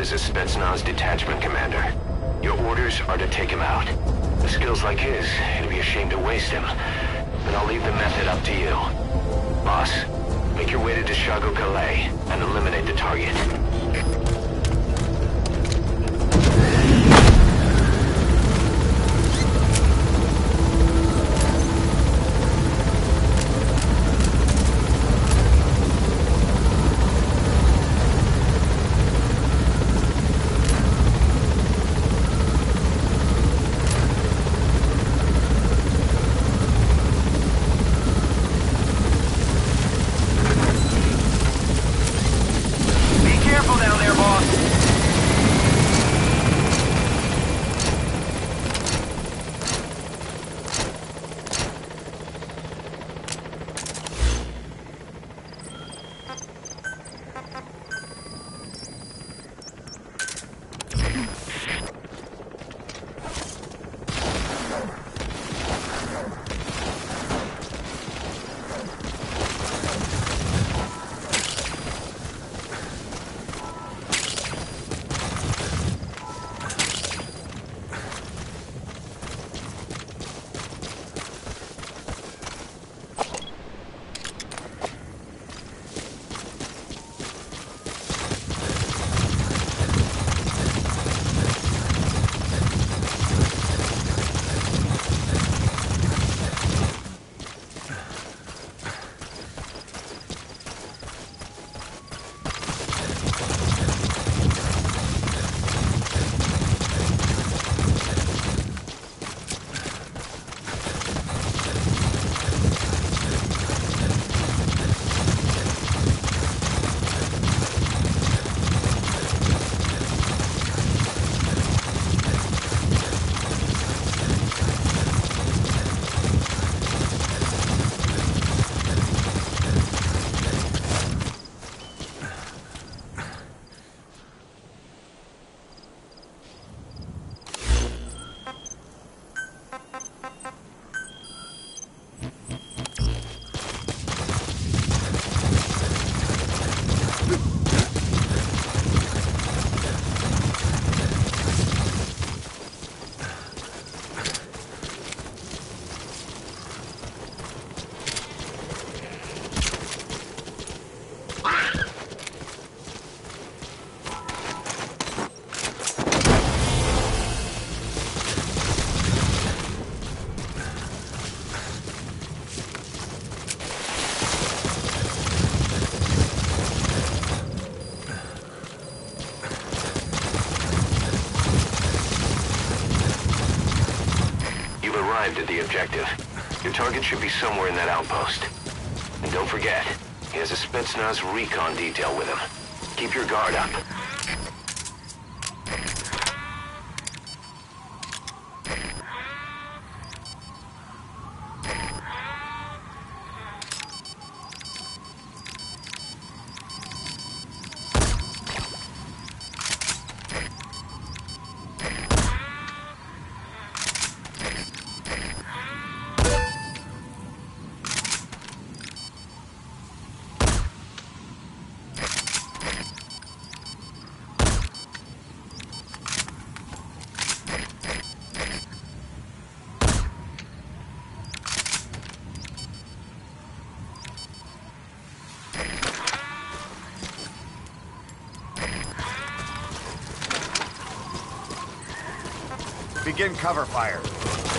is a Spetsnaz detachment commander. Your orders are to take him out. With skills like his, it'd be a shame to waste him. But I'll leave the method up to you. Boss, make your way to Da Shago Kallai and eliminate the target. Arrived at the objective. Your target should be somewhere in that outpost. And don't forget, he has a Spetsnaz recon detail with him. Keep your guard up. Begin cover fire.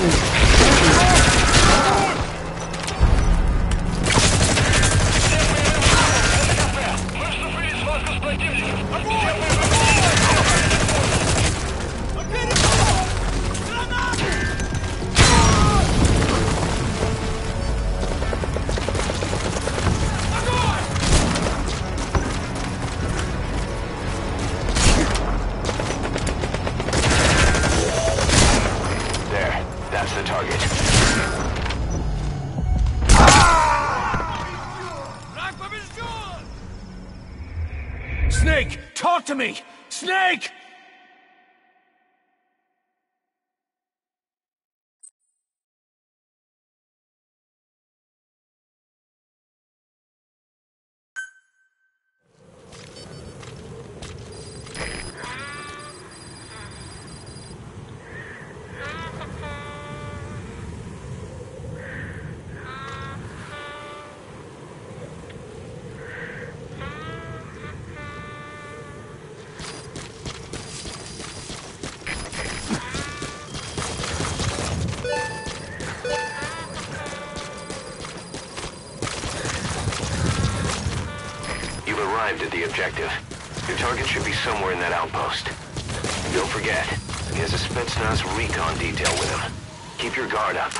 嗯。To me! Snake! Objective. Your target should be somewhere in that outpost. Don't forget, he has a Spetsnaz recon detail with him. Keep your guard up.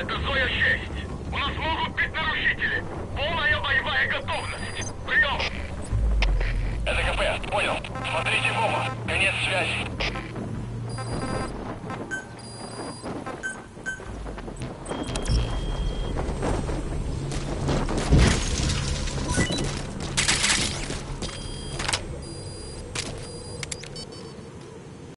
Это Зоя-6. У нас могут быть нарушители. Полная боевая готовность. Прием. Это КП, понял. Смотрите в оба. Конец связи.